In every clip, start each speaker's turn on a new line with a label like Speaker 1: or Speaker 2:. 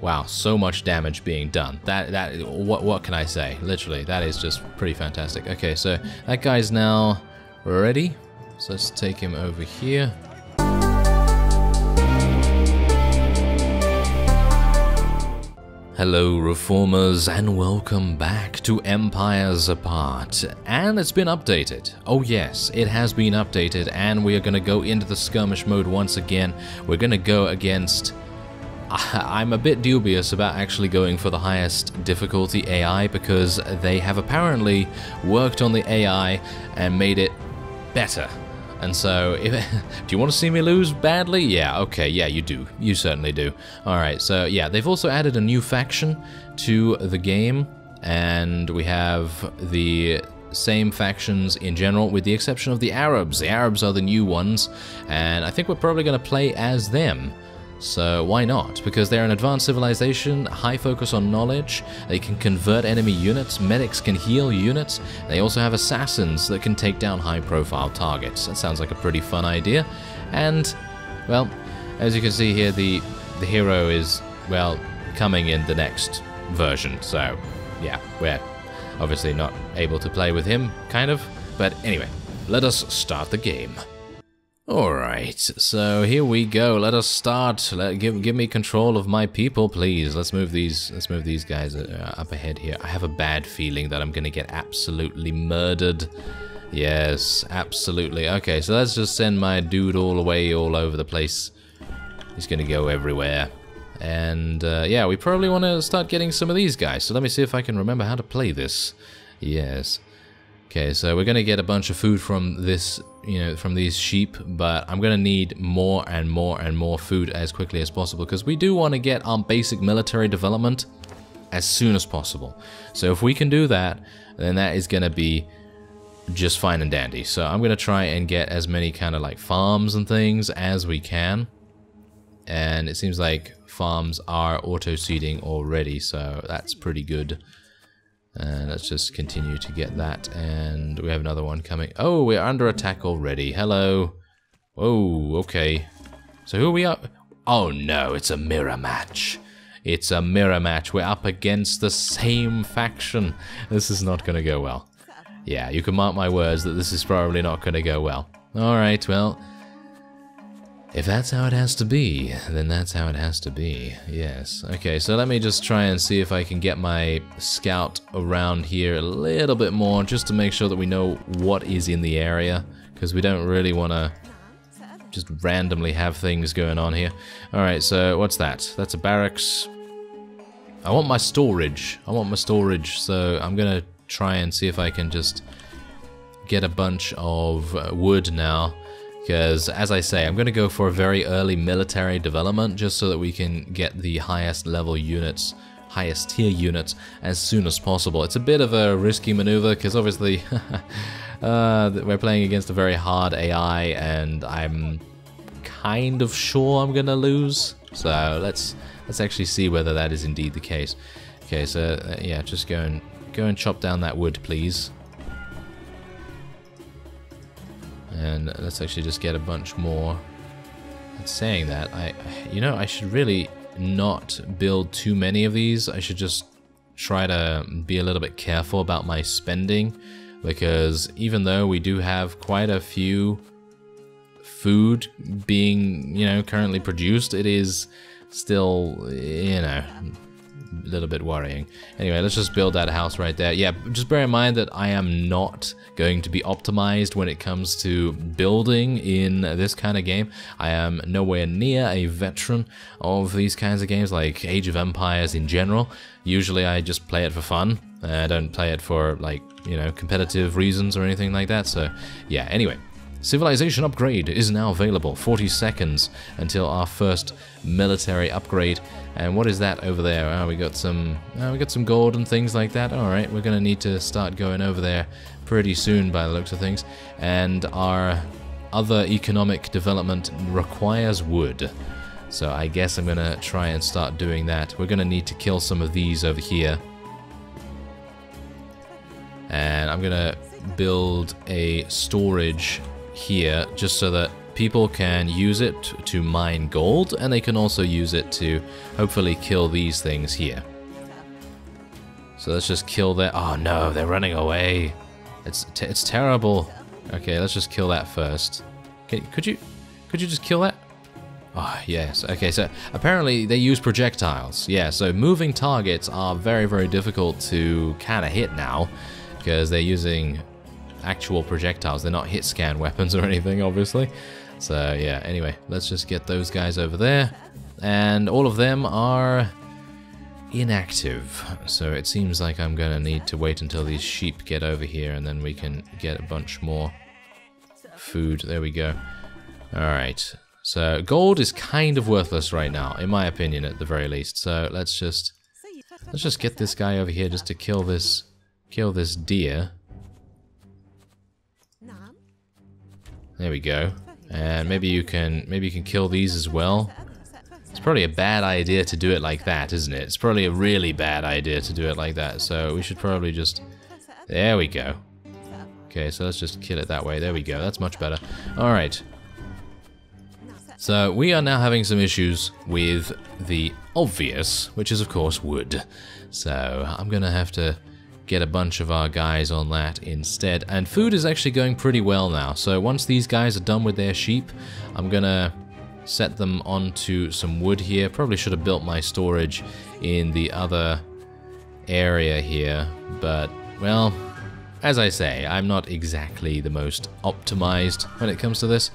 Speaker 1: Wow, so much damage being done. That that what what can I say? Literally, that is just pretty fantastic. Okay, so that guy's now ready. So let's take him over here. Hello, reformers, and welcome back to Empires Apart. And it's been updated. Oh, yes, it has been updated, and we are going to go into the skirmish mode once again. We're going to go against. I'm a bit dubious about actually going for the highest difficulty AI because they have apparently worked on the AI and made it better. And so, if, do you want to see me lose badly? Yeah, okay, yeah, you do. You certainly do. Alright, so yeah, they've also added a new faction to the game, and we have the same factions in general, with the exception of the Arabs. The Arabs are the new ones, and I think we're probably going to play as them. So why not? Because they're an advanced civilization, high focus on knowledge, they can convert enemy units, medics can heal units, they also have assassins that can take down high profile targets. That sounds like a pretty fun idea. And, well, as you can see here, the, the hero is, well, coming in the next version. So, yeah, we're obviously not able to play with him, kind of. But anyway, let us start the game. Alright, so here we go. Let us start. Let, give give me control of my people, please. Let's move these let's move these guys uh, up ahead here. I have a bad feeling that I'm gonna get absolutely murdered. Yes, absolutely. Okay, so let's just send my dude all the way all over the place. He's gonna go everywhere. And uh, yeah, we probably want to start getting some of these guys. So let me see if I can remember how to play this. Yes. Okay, so we're gonna get a bunch of food from this, you know, from these sheep, but I'm gonna need more and more and more food as quickly as possible because we do want to get our basic military development as soon as possible. So if we can do that, then that is gonna be just fine and dandy. So I'm gonna try and get as many kind of like farms and things as we can. And it seems like farms are auto-seeding already, so that's pretty good. And let's just continue to get that. And we have another one coming. Oh, we're under attack already. Hello. Oh, okay. So who are we up? Oh no, it's a mirror match. It's a mirror match. We're up against the same faction. This is not going to go well. Yeah, you can mark my words that this is probably not going to go well. Alright, well, if that's how it has to be, then that's how it has to be. Yes. Okay, so let me just try and see if I can get my scout around here a little bit more, just to make sure that we know what is in the area, because we don't really want to just randomly have things going on here. Alright, so what's that? That's a barracks. I want my storage. I want my storage, so I'm going to try and see if I can just get a bunch of uh, wood now because as I say, I'm going to go for a very early military development just so that we can get the highest level units, highest tier units as soon as possible. It's a bit of a risky maneuver because obviously uh, we're playing against a very hard AI and I'm kind of sure I'm going to lose. So let's let's actually see whether that is indeed the case. Okay, so uh, yeah, just go and go and chop down that wood, please. And let's actually just get a bunch more. And saying that, I, you know, I should really not build too many of these. I should just try to be a little bit careful about my spending because even though we do have quite a few food being, you know, currently produced, it is still, you know, little bit worrying. Anyway, let's just build that house right there. Yeah, just bear in mind that I am not going to be optimized when it comes to building in this kind of game. I am nowhere near a veteran of these kinds of games like Age of Empires in general. Usually I just play it for fun. I don't play it for like, you know, competitive reasons or anything like that. So yeah, anyway. Civilization upgrade is now available. 40 seconds until our first military upgrade. And what is that over there? Oh, we got some oh, we got some gold and things like that. All right, we're going to need to start going over there pretty soon by the looks of things. And our other economic development requires wood. So I guess I'm going to try and start doing that. We're going to need to kill some of these over here. And I'm going to build a storage here just so that people can use it to mine gold, and they can also use it to hopefully kill these things here. So let's just kill that. Oh no, they're running away. It's it's terrible. Okay, let's just kill that first. Okay, could you could you just kill that? Oh, yes. Okay, so apparently they use projectiles. Yeah, so moving targets are very, very difficult to kind of hit now because they're using actual projectiles. They're not hit scan weapons or anything, obviously. So, yeah, anyway, let's just get those guys over there. And all of them are inactive. So it seems like I'm going to need to wait until these sheep get over here and then we can get a bunch more food. There we go. Alright. So gold is kind of worthless right now, in my opinion at the very least. So let's just let's just get this guy over here just to kill this kill this deer. There we go. And maybe you can maybe you can kill these as well. It's probably a bad idea to do it like that, isn't it? It's probably a really bad idea to do it like that. So we should probably just There we go. Okay, so let's just kill it that way. There we go. That's much better. All right. So we are now having some issues with the obvious, which is of course wood. So I'm gonna have to get a bunch of our guys on that instead. And food is actually going pretty well now. So once these guys are done with their sheep, I'm gonna set them onto some wood here. Probably should have built my storage in the other area here, but well, as I say, I'm not exactly the most optimized when it comes to this.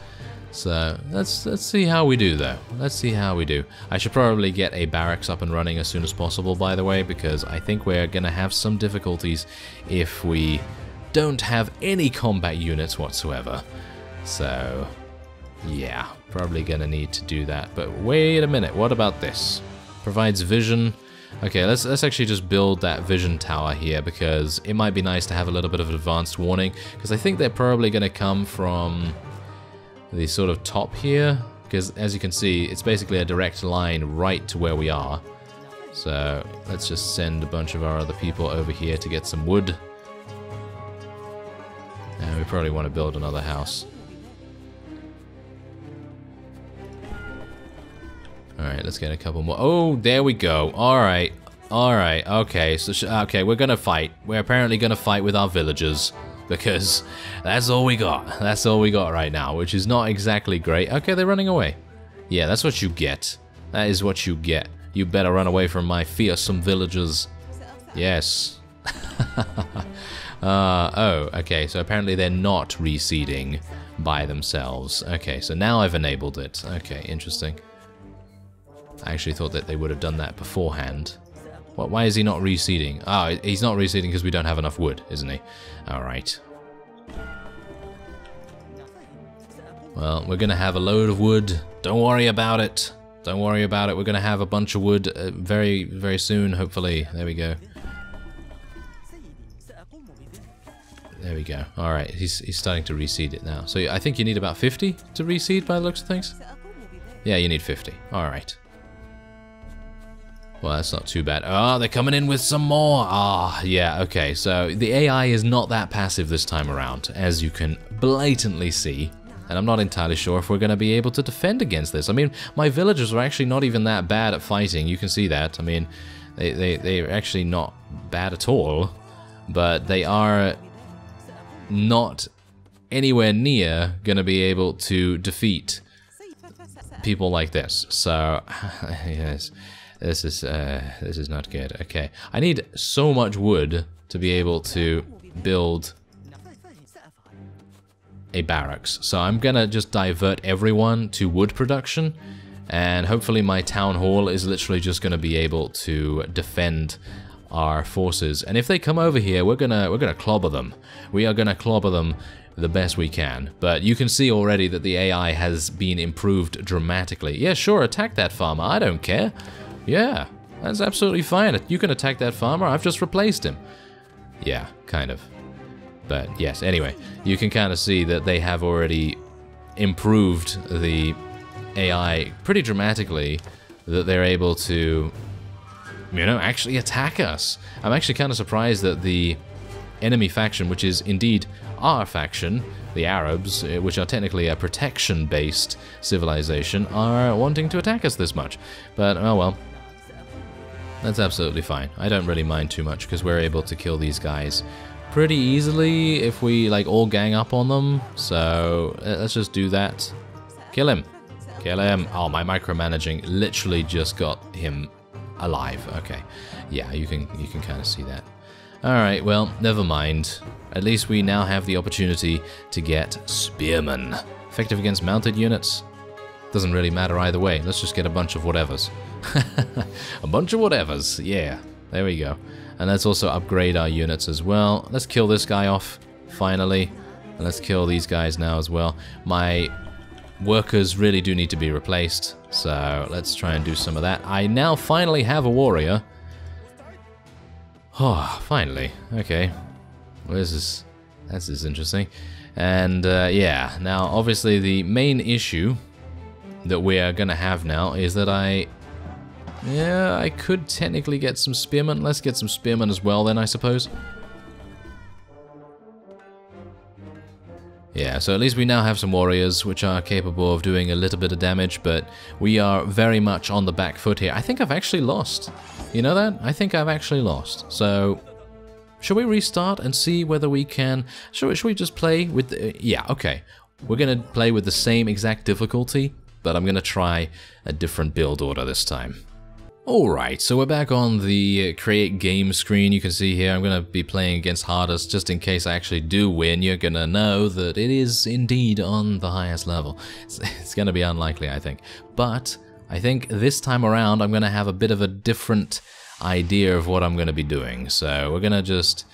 Speaker 1: So let's let's see how we do though. Let's see how we do. I should probably get a barracks up and running as soon as possible by the way because I think we're gonna have some difficulties if we don't have any combat units whatsoever. So yeah, probably gonna need to do that. But wait a minute, what about this? Provides vision. Okay, let's let's actually just build that vision tower here because it might be nice to have a little bit of advanced warning because I think they're probably gonna come from the sort of top here, because as you can see, it's basically a direct line right to where we are. So let's just send a bunch of our other people over here to get some wood. And we probably want to build another house. Alright, let's get a couple more. Oh, there we go. Alright. Alright, okay. So, okay, we're gonna fight. We're apparently gonna fight with our villagers because that's all we got. That's all we got right now, which is not exactly great. Okay, they're running away. Yeah, that's what you get. That is what you get. You better run away from my fearsome villagers. Yes. uh, oh, okay, so apparently they're not reseeding by themselves. Okay, so now I've enabled it. Okay, interesting. I actually thought that they would have done that beforehand. What, why is he not reseeding? Oh, he's not reseeding because we don't have enough wood, isn't he? Alright. Well, we're going to have a load of wood. Don't worry about it. Don't worry about it. We're going to have a bunch of wood uh, very, very soon, hopefully. There we go. There we go. Alright, he's, he's starting to reseed it now. So I think you need about 50 to reseed by the looks of things? Yeah, you need 50. Alright. Well, that's not too bad. Oh, they're coming in with some more. Ah, oh, yeah, okay. So the AI is not that passive this time around, as you can blatantly see. And I'm not entirely sure if we're going to be able to defend against this. I mean, my villagers are actually not even that bad at fighting. You can see that. I mean, they, they, they're actually not bad at all. But they are not anywhere near going to be able to defeat people like this. So, yes. This is, uh, this is not good. Okay. I need so much wood to be able to build a barracks. So I'm gonna just divert everyone to wood production and hopefully my town hall is literally just gonna be able to defend our forces. And if they come over here, we're gonna we're gonna clobber them. We are gonna clobber them the best we can. But you can see already that the AI has been improved dramatically. Yeah, sure, attack that farmer. I don't care. Yeah, that's absolutely fine. You can attack that farmer. I've just replaced him. Yeah, kind of. But yes, anyway, you can kind of see that they have already improved the AI pretty dramatically, that they're able to, you know, actually attack us. I'm actually kind of surprised that the enemy faction, which is indeed our faction, the Arabs, uh, which are technically a protection-based civilization, are wanting to attack us this much. But, oh well. That's absolutely fine. I don't really mind too much because we're able to kill these guys pretty easily if we like all gang up on them. So let's just do that. Kill him. Kill him. Oh, my micromanaging literally just got him alive. Okay. Yeah, you can you can kind of see that. Alright, well, never mind. At least we now have the opportunity to get Spearmen. Effective against mounted units? Doesn't really matter either way. Let's just get a bunch of whatevers. a bunch of whatevers. Yeah, there we go. And let's also upgrade our units as well. Let's kill this guy off, finally. And let's kill these guys now as well. My workers really do need to be replaced. So let's try and do some of that. I now finally have a warrior. Oh, finally. Okay. Well, this is this is interesting. And uh, yeah, now obviously the main issue that we are gonna have now is that I yeah, I could technically get some spearmen. Let's get some spearmen as well then, I suppose. Yeah, so at least we now have some warriors which are capable of doing a little bit of damage, but we are very much on the back foot here. I think I've actually lost. You know that? I think I've actually lost. So, should we restart and see whether we can... Should we, we just play with... The, yeah, okay. We're going to play with the same exact difficulty, but I'm going to try a different build order this time. Alright, so we're back on the create game screen. You can see here I'm going to be playing against hardest just in case I actually do win. You're going to know that it is indeed on the highest level. It's, it's going to be unlikely, I think. But I think this time around I'm going to have a bit of a different idea of what I'm going to be doing. So we're going to just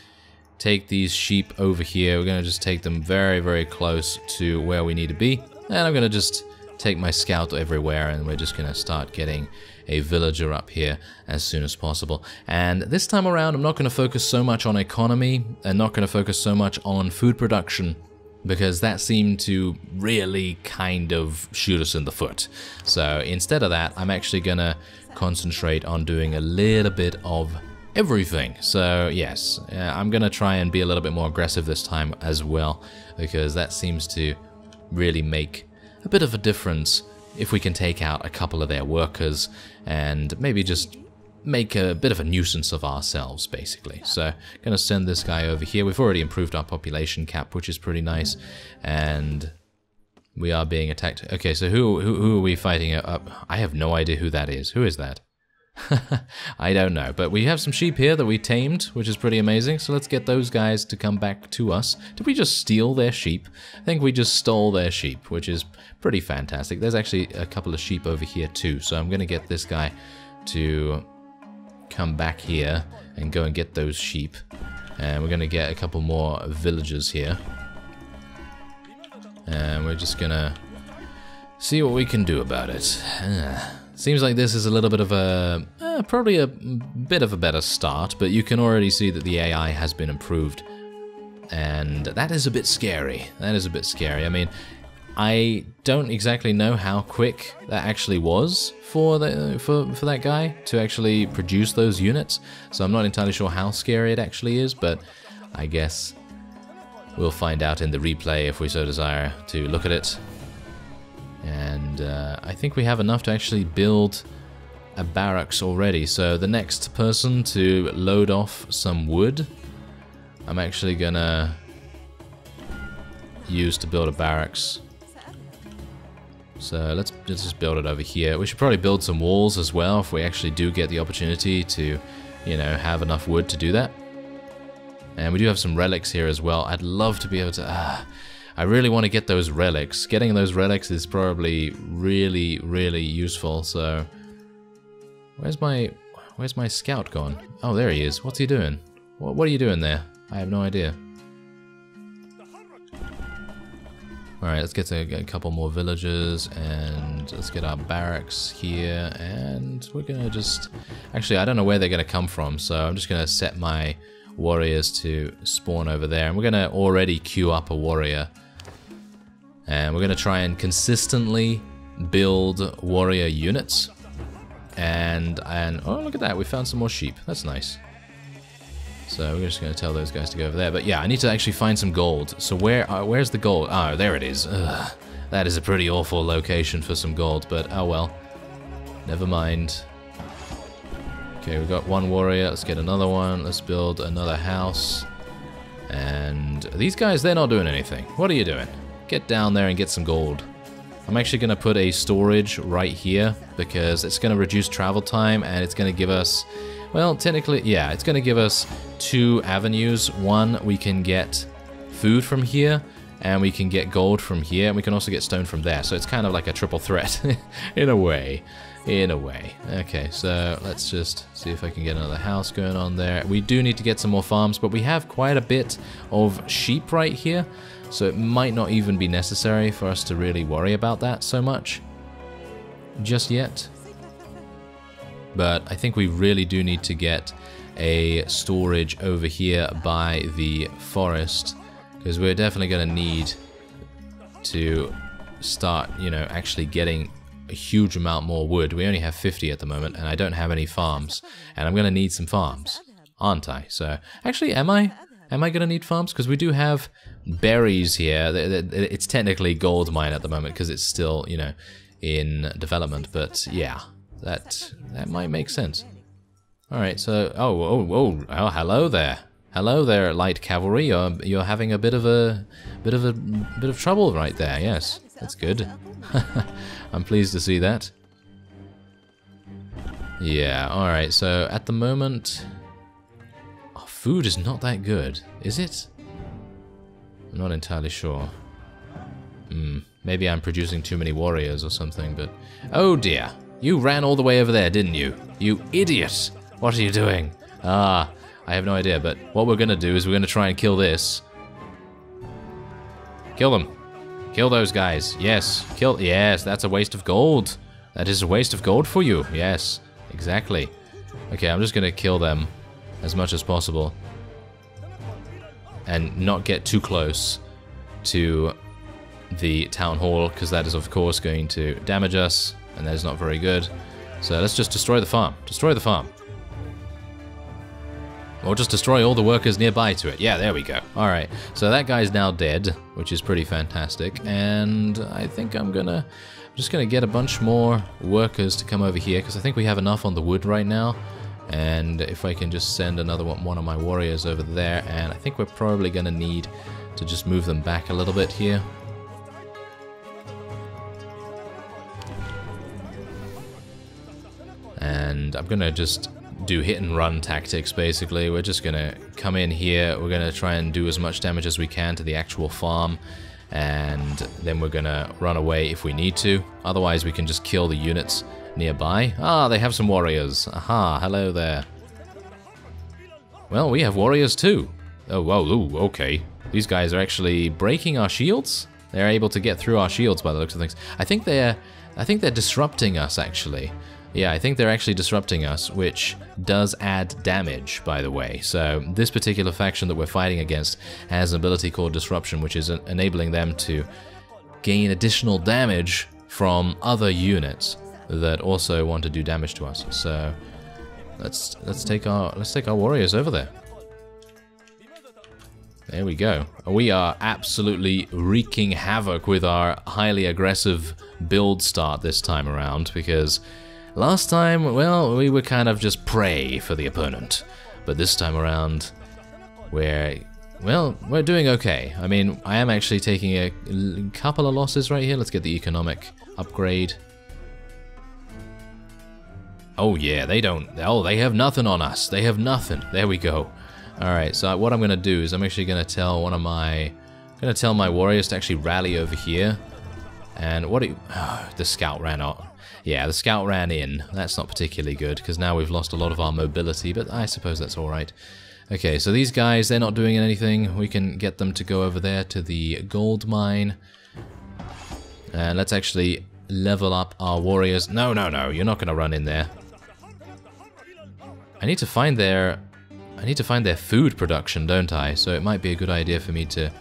Speaker 1: take these sheep over here. We're going to just take them very, very close to where we need to be. And I'm going to just take my scout everywhere and we're just going to start getting a villager up here as soon as possible. And this time around, I'm not going to focus so much on economy and not going to focus so much on food production because that seemed to really kind of shoot us in the foot. So instead of that, I'm actually going to concentrate on doing a little bit of everything. So yes, uh, I'm going to try and be a little bit more aggressive this time as well because that seems to really make a bit of a difference if we can take out a couple of their workers and maybe just make a bit of a nuisance of ourselves, basically. So, going to send this guy over here. We've already improved our population cap, which is pretty nice, and we are being attacked. Okay, so who who, who are we fighting up? I have no idea who that is. Who is that? I don't know, but we have some sheep here that we tamed, which is pretty amazing. So let's get those guys to come back to us. Did we just steal their sheep? I think we just stole their sheep, which is pretty fantastic. There's actually a couple of sheep over here too, so I'm going to get this guy to come back here and go and get those sheep. And we're going to get a couple more villagers here. And we're just going to see what we can do about it. Ah. Seems like this is a little bit of a, eh, probably a bit of a better start, but you can already see that the AI has been improved. And that is a bit scary. That is a bit scary. I mean, I don't exactly know how quick that actually was for the, for for that guy to actually produce those units. So I'm not entirely sure how scary it actually is, but I guess we'll find out in the replay if we so desire to look at it and uh, I think we have enough to actually build a barracks already. So the next person to load off some wood, I'm actually gonna use to build a barracks. So let's, let's just build it over here. We should probably build some walls as well if we actually do get the opportunity to, you know, have enough wood to do that. And we do have some relics here as well. I'd love to be able to... Uh, I really want to get those relics. Getting those relics is probably really, really useful, so... Where's my... Where's my scout gone? Oh, there he is. What's he doing? What, what are you doing there? I have no idea. Alright, let's get a, a, couple more villages, and let's get our barracks here and we're gonna just... Actually, I don't know where they're gonna come from, so I'm just gonna set my warriors to spawn over there. And we're gonna already queue up a warrior and we're going to try and consistently build warrior units. And, and, oh, look at that, we found some more sheep. That's nice. So we're just going to tell those guys to go over there. But yeah, I need to actually find some gold. So where uh, where's the gold? Oh, there it is. Ugh. That is a pretty awful location for some gold, but oh well. Never mind. Okay, we've got one warrior. Let's get another one. Let's build another house. And these guys, they're not doing anything. What are you doing? Get down there and get some gold. I'm actually going to put a storage right here because it's going to reduce travel time and it's going to give us, well, technically, yeah, it's going to give us two avenues. One, we can get food from here and we can get gold from here and we can also get stone from there. So it's kind of like a triple threat in a way. In a way. Okay, so let's just see if I can get another house going on there. We do need to get some more farms, but we have quite a bit of sheep right here. So it might not even be necessary for us to really worry about that so much just yet. But I think we really do need to get a storage over here by the forest because we're definitely going to need to start, you know, actually getting a huge amount more wood. We only have 50 at the moment and I don't have any farms and I'm going to need some farms, aren't I? So actually, am I? Am I going to need farms? Because we do have berries here. It's technically gold mine at the moment because it's still, you know, in development. But yeah, that that might make sense. All right, so oh oh oh oh hello there, hello there, light cavalry. You're you're having a bit of a bit of a bit of trouble right there. Yes, that's good. I'm pleased to see that. Yeah. All right. So at the moment, food is not that good, is it? I'm not entirely sure. Hmm, maybe I'm producing too many warriors or something, but... Oh dear, you ran all the way over there, didn't you? You idiot! What are you doing? Ah, I have no idea, but what we're gonna do is we're gonna try and kill this. Kill them. Kill those guys. Yes, kill... Yes, that's a waste of gold. That is a waste of gold for you. Yes, exactly. Okay, I'm just gonna kill them as much as possible and not get too close to the town hall because that is of course going to damage us and that is not very good so let's just destroy the farm destroy the farm or just destroy all the workers nearby to it. Yeah, there we go. Alright, so that guy's now dead, which is pretty fantastic. And I think I'm gonna... I'm just gonna get a bunch more workers to come over here, because I think we have enough on the wood right now. And if I can just send another one, one of my warriors over there, and I think we're probably going to need to just move them back a little bit here. And I'm going to just do hit and run tactics basically. We're just going to come in here, we're going to try and do as much damage as we can to the actual farm and then we're going to run away if we need to. Otherwise we can just kill the units nearby. Ah, they have some warriors. Aha, hello there. Well, we have warriors too. Oh, whoa, ooh, okay. These guys are actually breaking our shields? They're able to get through our shields by the looks of things. I think they're I think they're disrupting us actually. Yeah, I think they're actually disrupting us, which does add damage, by the way. So this particular faction that we're fighting against has an ability called Disruption, which is enabling them to gain additional damage from other units that also want to do damage to us. So let's let's take our let's take our warriors over there. There we go. We are absolutely wreaking havoc with our highly aggressive build start this time around because last time, well, we were kind of just prey for the opponent. But this time around, we're, well, we're doing okay. I mean, I am actually taking a couple of losses right here. Let's get the economic upgrade. Oh yeah, they don't, oh, they have nothing on us. They have nothing. There we go. Alright, so what I'm going to do is I'm actually going to tell one of my, I'm to tell my warriors to actually rally over here. And what do you, oh, the scout ran out. Yeah, the scout ran in. That's not particularly good, because now we've lost a lot of our mobility, but I suppose that's alright. Okay, so these guys, they're not doing anything. We can get them to go over there to the gold mine. And let's actually level up our warriors. No, no, no, you're not going to run in there. I need to find their... I need to find their food production, don't I? So it might be a good idea for me to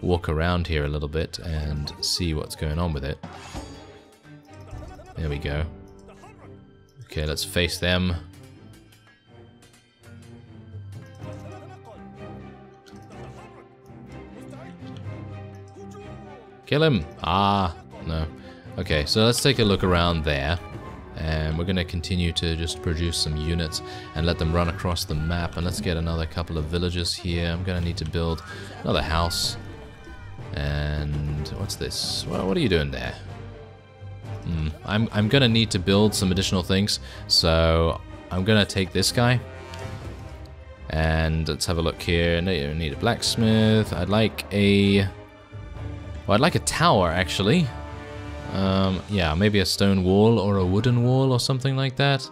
Speaker 1: walk around here a little bit and see what's going on with it. There we go. Okay, let's face them. Kill him! Ah, no. Okay, so let's take a look around there. And we're going to continue to just produce some units and let them run across the map. And let's get another couple of villages here. I'm going to need to build another house. And what's this? Well, what are you doing there? Hmm, I'm, I'm going to need to build some additional things. So I'm going to take this guy. And let's have a look here. I need a blacksmith. I'd like a... Well, I'd like a tower, actually. Um, yeah, maybe a stone wall or a wooden wall or something like that.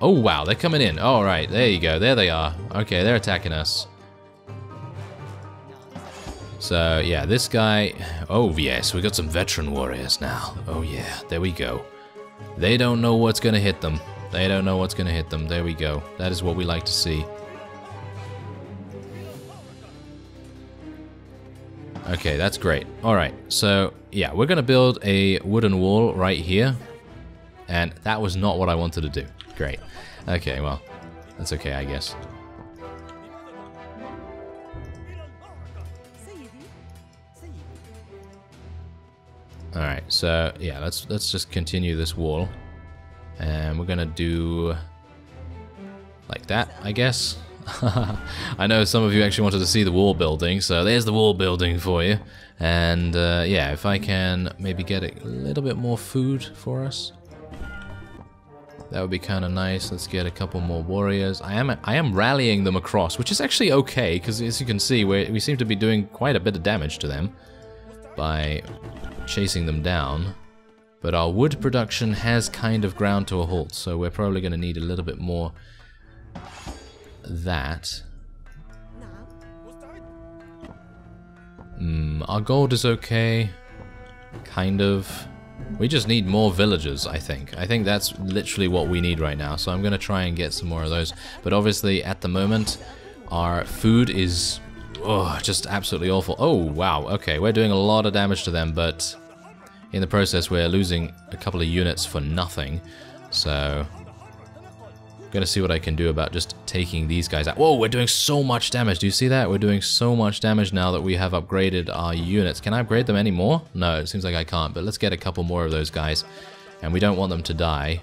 Speaker 1: Oh, wow, they're coming in. All right, there you go. There they are. Okay, they're attacking us. So, yeah, this guy... Oh, yes, we got some veteran warriors now. Oh, yeah, there we go. They don't know what's going to hit them. They don't know what's going to hit them. There we go. That is what we like to see. Okay, that's great. Alright, so yeah, we're gonna build a wooden wall right here. And that was not what I wanted to do. Great. Okay, well, that's okay, I guess. Alright, so yeah, let's let's just continue this wall. And we're gonna do like that, I guess. I know some of you actually wanted to see the wall building, so there's the wall building for you. And uh, yeah, if I can maybe get a little bit more food for us. That would be kind of nice. Let's get a couple more warriors. I am I am rallying them across, which is actually okay, because as you can see, we we seem to be doing quite a bit of damage to them by chasing them down. But our wood production has kind of ground to a halt, so we're probably going to need a little bit more that. Mm, our gold is okay. Kind of. We just need more villagers, I think. I think that's literally what we need right now. So I'm going to try and get some more of those. But obviously, at the moment, our food is oh, just absolutely awful. Oh, wow. Okay, we're doing a lot of damage to them, but in the process, we're losing a couple of units for nothing. So Gonna see what I can do about just taking these guys out. Whoa, we're doing so much damage. Do you see that? We're doing so much damage now that we have upgraded our units. Can I upgrade them anymore? No, it seems like I can't, but let's get a couple more of those guys. And we don't want them to die.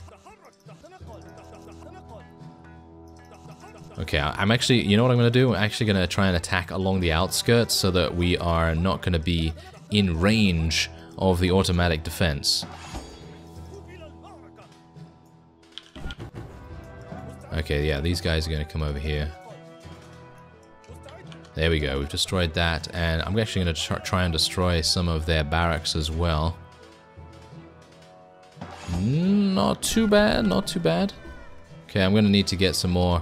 Speaker 1: Okay, I'm actually, you know what I'm going to do? I'm actually going to try and attack along the outskirts so that we are not going to be in range of the automatic defense. Okay, yeah, these guys are going to come over here. There we go, we've destroyed that, and I'm actually going to try and destroy some of their barracks as well. Not too bad, not too bad. Okay, I'm going to need to get some more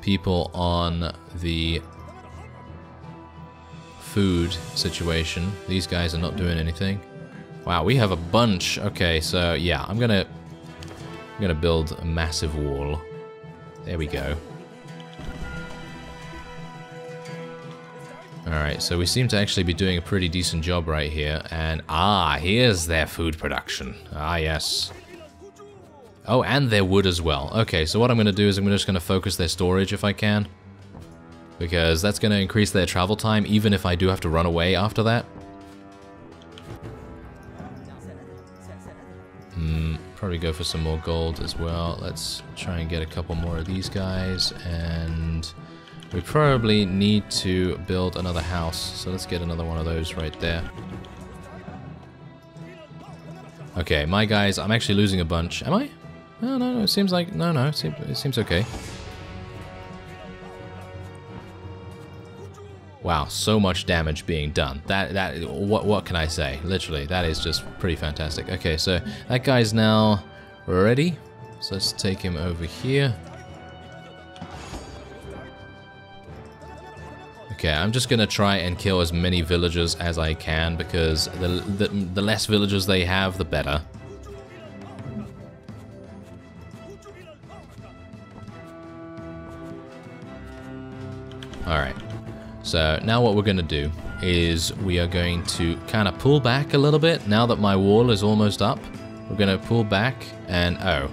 Speaker 1: people on the food situation. These guys are not doing anything. Wow, we have a bunch. Okay, so yeah, I'm gonna I'm gonna build a massive wall. There we go. Alright, so we seem to actually be doing a pretty decent job right here. And, ah, here's their food production. Ah, yes. Oh, and their wood as well. Okay, so what I'm going to do is I'm just going to focus their storage if I can. Because that's going to increase their travel time, even if I do have to run away after that. Probably go for some more gold as well. Let's try and get a couple more of these guys, and we probably need to build another house. So let's get another one of those right there. Okay, my guys, I'm actually losing a bunch. Am I? No, no, no, it seems like... No, no, it seems, it seems okay. Wow, so much damage being done. That that what what can I say? Literally, that is just pretty fantastic. Okay, so that guy's now ready. So let's take him over here. Okay, I'm just gonna try and kill as many villagers as I can because the the, the less villagers they have, the better. Alright. So now what we're going to do is we are going to kind of pull back a little bit. Now that my wall is almost up, we're going to pull back and... Oh.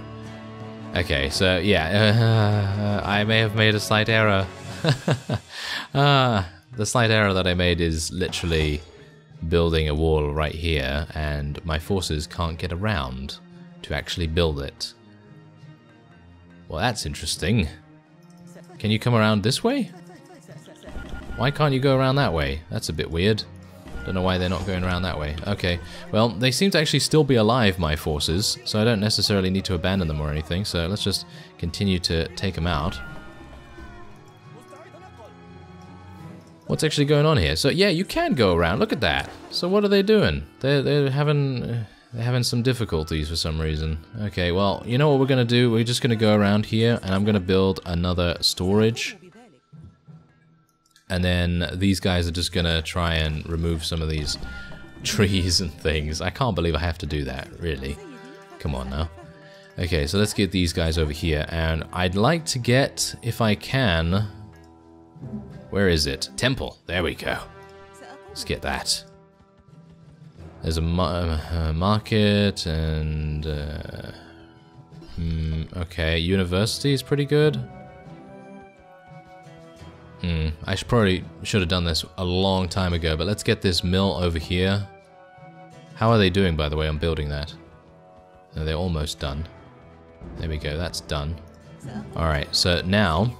Speaker 1: Okay, so yeah, uh, I may have made a slight error. uh, the slight error that I made is literally building a wall right here, and my forces can't get around to actually build it. Well, that's interesting. Can you come around this way? Why can't you go around that way? That's a bit weird. Don't know why they're not going around that way. Okay, well, they seem to actually still be alive, my forces, so I don't necessarily need to abandon them or anything, so let's just continue to take them out. What's actually going on here? So, yeah, you can go around. Look at that. So what are they doing? They're, they're having... Uh, they're having some difficulties for some reason. Okay, well, you know what we're going to do? We're just going to go around here, and I'm going to build another storage. And then these guys are just gonna try and remove some of these trees and things. I can't believe I have to do that, really. Come on now. Okay, so let's get these guys over here. And I'd like to get, if I can... Where is it? Temple. There we go. Let's get that. There's a, uh, market and... Uh, hmm, okay, university is pretty good. Hmm, I should probably should have done this a long time ago, but let's get this mill over here. How are they doing, by the way, on building that? No, they're almost done. There we go, that's done. Alright, so now,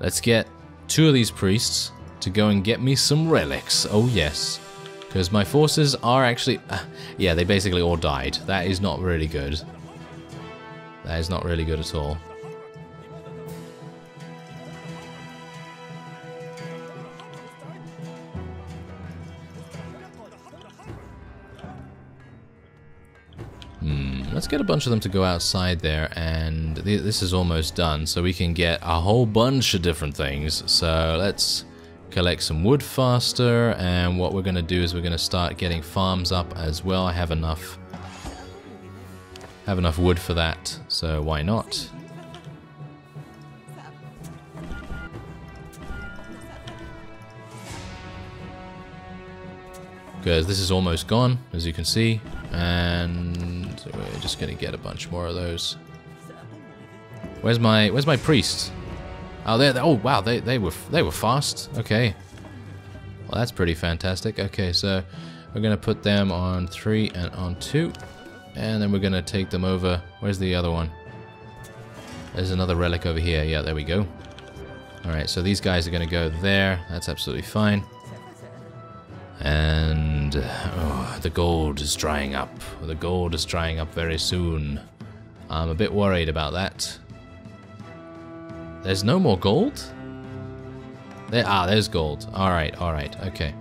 Speaker 1: let's get two of these priests to go and get me some relics. Oh, yes. Because my forces are actually... Uh, yeah, they basically all died. That is not really good. That is not really good at all. Hmm, let's get a bunch of them to go outside there, and th this is almost done, so we can get a whole bunch of different things. So let's collect some wood faster, and what we're going to do is we're going to start getting farms up as well. I have enough, have enough wood for that, so why not? Because this is almost gone, as you can see, and so we're just gonna get a bunch more of those. Where's my Where's my priest? Oh, there. Oh, wow. They they were they were fast. Okay. Well, that's pretty fantastic. Okay, so we're gonna put them on three and on two, and then we're gonna take them over. Where's the other one? There's another relic over here. Yeah, there we go. All right, so these guys are gonna go there. That's absolutely fine. And oh, the gold is drying up. The gold is drying up very soon. I'm a bit worried about that. There's no more gold? There, ah, there's gold. Alright, alright, okay.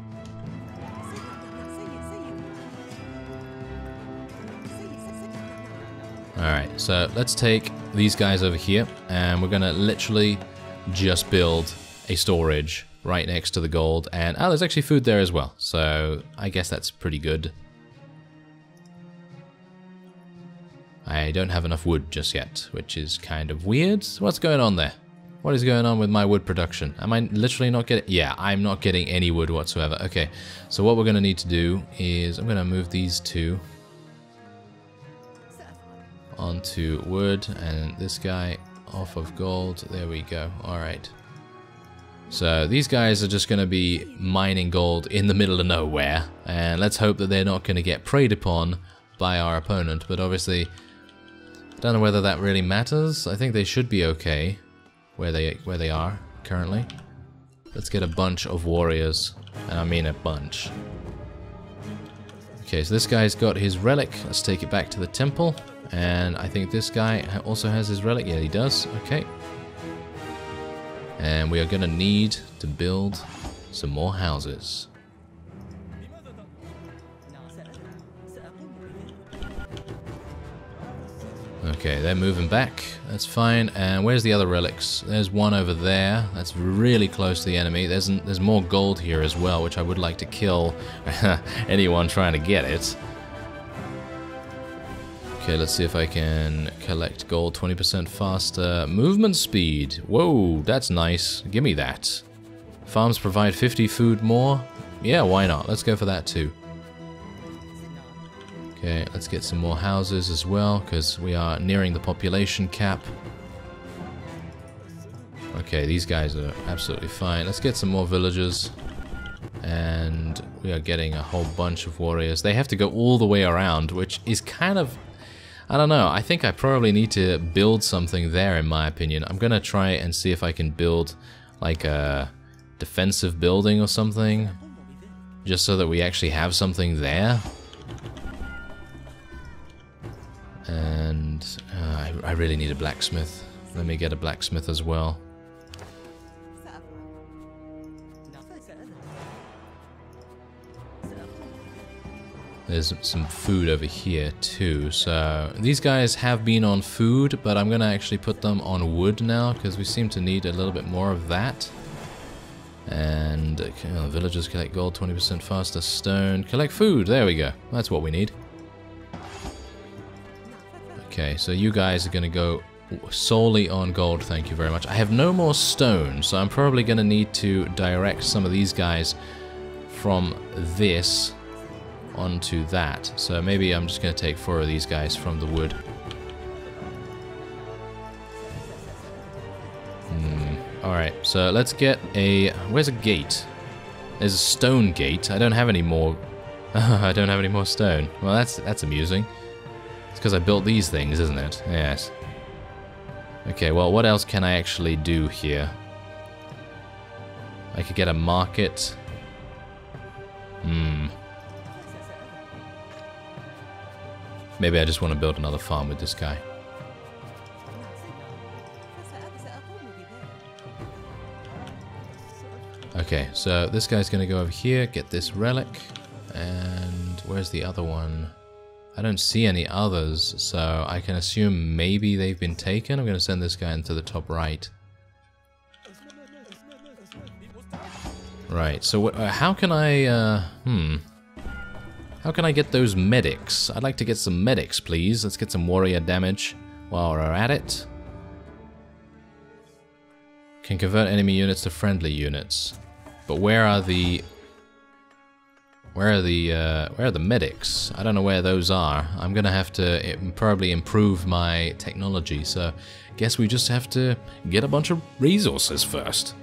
Speaker 1: Alright, so let's take these guys over here and we're gonna literally just build a storage right next to the gold. And oh, there's actually food there as well. So I guess that's pretty good. I don't have enough wood just yet, which is kind of weird. What's going on there? What is going on with my wood production? Am I literally not getting... Yeah, I'm not getting any wood whatsoever. Okay, so what we're going to need to do is... I'm going to move these two onto wood and this guy off of gold. There we go. All right. So these guys are just going to be mining gold in the middle of nowhere. And let's hope that they're not going to get preyed upon by our opponent. But obviously, don't know whether that really matters. I think they should be okay where they where they are currently. Let's get a bunch of warriors. And I mean a bunch. Okay, so this guy's got his relic. Let's take it back to the temple. And I think this guy also has his relic. Yeah, he does. Okay. And we are going to need to build some more houses. Okay, they're moving back. That's fine. And where's the other relics? There's one over there. That's really close to the enemy. There's there's more gold here as well, which I would like to kill anyone trying to get it. Okay, let's see if I can collect gold 20% faster. Movement speed. Whoa, that's nice. Give me that. Farms provide 50 food more. Yeah, why not? Let's go for that too. Okay, let's get some more houses as well, because we are nearing the population cap. Okay, these guys are absolutely fine. Let's get some more villagers. And we are getting a whole bunch of warriors. They have to go all the way around, which is kind of... I don't know. I think I probably need to build something there, in my opinion. I'm going to try and see if I can build, like, a defensive building or something. Just so that we actually have something there. And uh, I, I really need a blacksmith. Let me get a blacksmith as well. There's some food over here too. So these guys have been on food, but I'm going to actually put them on wood now because we seem to need a little bit more of that. And uh, villagers collect gold 20% faster, stone, collect food. There we go. That's what we need. Okay, so you guys are going to go solely on gold, thank you very much. I have no more stone, so I'm probably going to need to direct some of these guys from this onto that. So maybe I'm just going to take four of these guys from the wood. Hmm. Alright, so let's get a... Where's a gate? There's a stone gate. I don't have any more... I don't have any more stone. Well, that's that's amusing. It's because I built these things, isn't it? Yes. Okay, well, what else can I actually do here? I could get a market. Hmm. Maybe I just want to build another farm with this guy. Okay, so this guy's going to go over here, get this relic, and where's the other one? I don't see any others, so I can assume maybe they've been taken. I'm going to send this guy into the top right. Right, so uh, how can I, uh, hmm. How can I get those medics? I'd like to get some medics, please. Let's get some warrior damage while we're at it. Can convert enemy units to friendly units. But where are the... Where are the, uh, where are the medics? I don't know where those are. I'm gonna have to probably improve my technology, so guess we just have to get a bunch of resources first.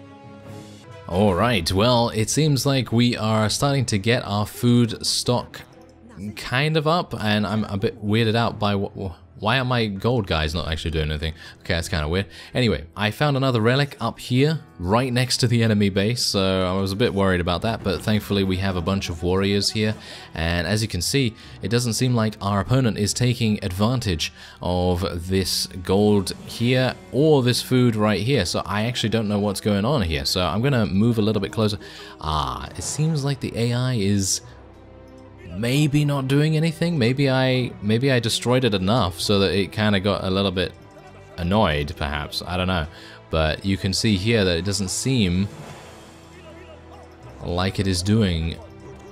Speaker 1: Alright, well, it seems like we are starting to get our food stock kind of up, and I'm a bit weirded out by what, why are my gold guys not actually doing anything? Okay, that's kind of weird. Anyway, I found another relic up here, right next to the enemy base, so I was a bit worried about that, but thankfully we have a bunch of warriors here, and as you can see, it doesn't seem like our opponent is taking advantage of this gold here, or this food right here, so I actually don't know what's going on here, so I'm gonna move a little bit closer. Ah, it seems like the AI is maybe not doing anything. Maybe I maybe I destroyed it enough so that it kind of got a little bit annoyed, perhaps. I don't know. But you can see here that it doesn't seem like it is doing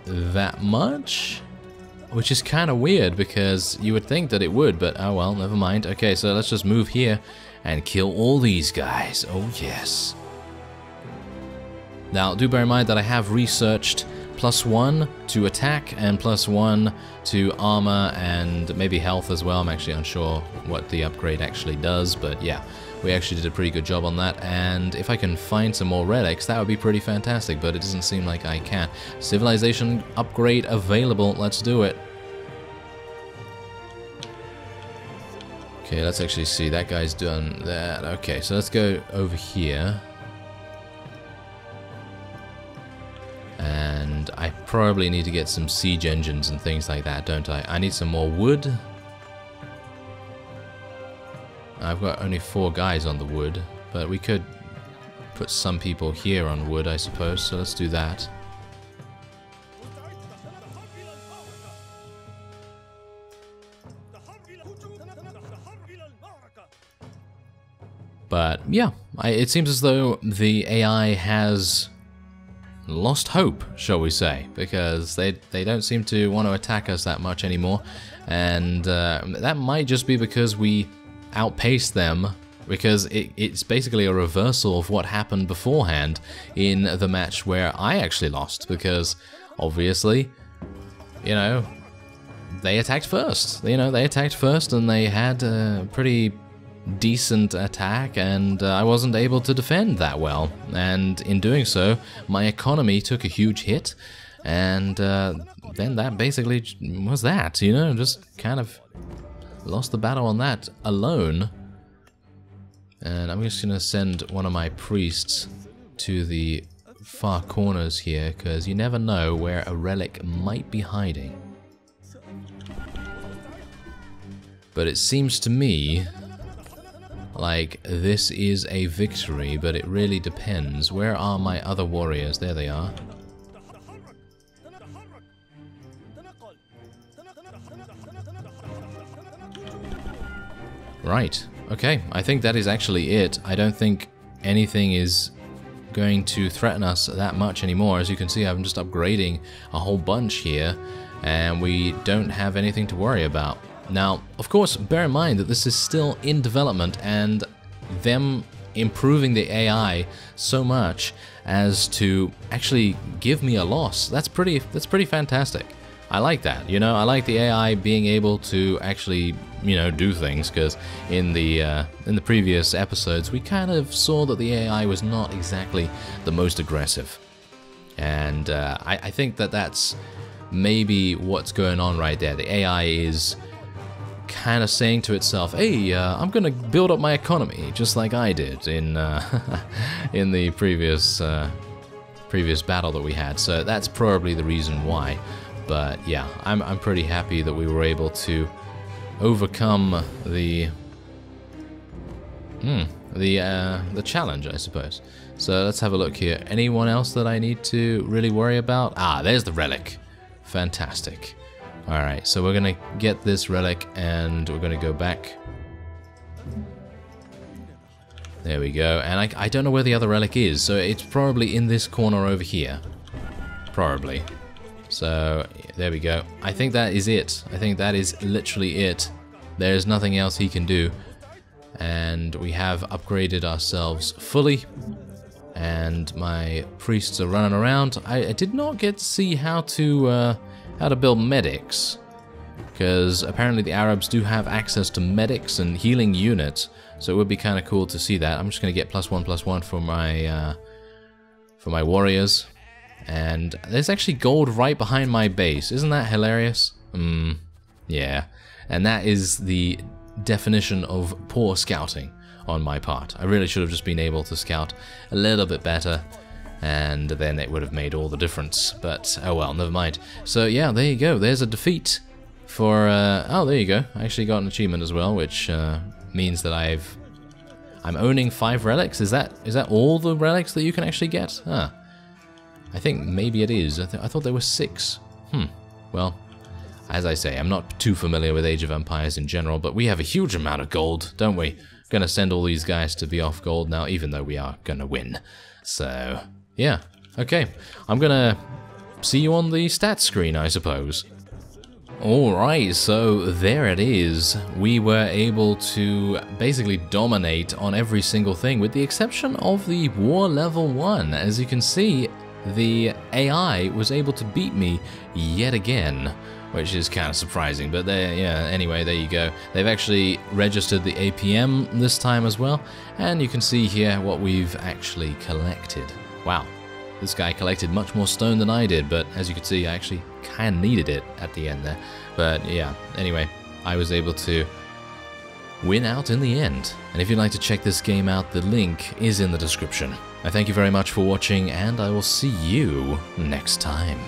Speaker 1: that much. Which is kind of weird because you would think that it would, but oh well, never mind. Okay, so let's just move here and kill all these guys. Oh yes. Now, do bear in mind that I have researched plus one to attack and plus one to armor and maybe health as well. I'm actually unsure what the upgrade actually does, but yeah, we actually did a pretty good job on that. And if I can find some more relics, that would be pretty fantastic, but it doesn't seem like I can. Civilization upgrade available. Let's do it. Okay, let's actually see. That guy's done that. Okay, so let's go over here. And I probably need to get some siege engines and things like that, don't I? I need some more wood. I've got only four guys on the wood, but we could put some people here on wood, I suppose, so let's do that. But yeah, I, it seems as though the AI has lost hope, shall we say, because they they don't seem to want to attack us that much anymore, and uh, that might just be because we outpaced them. Because it, it's basically a reversal of what happened beforehand in the match where I actually lost. Because obviously, you know, they attacked first. You know, they attacked first and they had a pretty decent attack and uh, I wasn't able to defend that well. And in doing so, my economy took a huge hit and uh, then that basically was that, you know, just kind of lost the battle on that alone. And I'm just to send one of my priests to the far corners here because you never know where a relic might be hiding. But it seems to me like this is a victory, but it really depends. Where are my other warriors? There they are. Right. Okay, I think that is actually it. I don't think anything is going to threaten us that much anymore. As you can see, I'm just upgrading a whole bunch here, and we don't have anything to worry about. Now, of course, bear in mind that this is still in development, and them improving the AI so much as to actually give me a loss. That's pretty that's pretty fantastic. I like that, you know, I like the AI being able to actually, you know, do things, because in the uh, in the previous episodes we kind of saw that the AI was not exactly the most aggressive. And uh, I, I think that that's maybe what's going on right there. The AI is kind of saying to itself, "Hey, uh, I'm gonna build up my economy just like I did in uh, in the previous uh, previous battle that we had." So that's probably the reason why. But yeah, I'm, I'm pretty happy that we were able to overcome the hmm, the uh, the challenge, I suppose. So let's have a look here. Anyone else that I need to really worry about? Ah, there's the relic. Fantastic. Alright, so we're gonna get this relic and we're gonna go back. There we go. And I, I don't know where the other relic is, so it's probably in this corner over here. Probably. So, there we go. I think that is it. I think that is literally it. There's nothing else he can do. And we have upgraded ourselves fully. And my priests are running around. I, I did not get to see how to, uh, how to build medics. Because apparently the Arabs do have access to medics and healing units. So it would be kind of cool to see that. I'm just going to get plus one, plus one for my, uh, for my warriors. And there's actually gold right behind my base. Isn't that hilarious? Hmm, yeah. And that is the definition of poor scouting on my part. I really should have just been able to scout a little bit better and then it would have made all the difference. But, oh well, never mind. So yeah, there you go. There's a defeat for, uh, oh, there you go. I actually got an achievement as well, which uh, means that I've, I'm owning five relics. Is that, is that all the relics that you can actually get? Huh. I think maybe it is. I, th I thought there were six. Hmm. Well, as I say, I'm not too familiar with Age of Empires in general, but we have a huge amount of gold, don't we? Gonna send all these guys to be off gold now, even though we are gonna win. So, yeah. Okay, I'm gonna see you on the stats screen, I suppose. Alright, so there it is. We were able to basically dominate on every single thing, with the exception of the war level 1. As you can see, the AI was able to beat me yet again, which is kind of surprising. But there, yeah. Anyway, there you go. They've actually registered the APM this time as well, and you can see here what we've actually collected. Wow, this guy collected much more stone than I did, but as you can see, I actually kind of needed it at the end there. But yeah, anyway, I was able to win out in the end. And if you'd like to check this game out, the link is in the description. I thank you very much for watching, and I will see you next time.